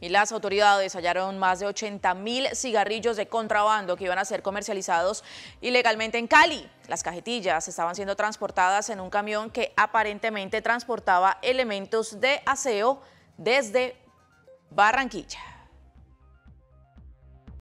y las autoridades hallaron más de 80 mil cigarrillos de contrabando que iban a ser comercializados ilegalmente en Cali. Las cajetillas estaban siendo transportadas en un camión que aparentemente transportaba elementos de aseo desde Barranquilla.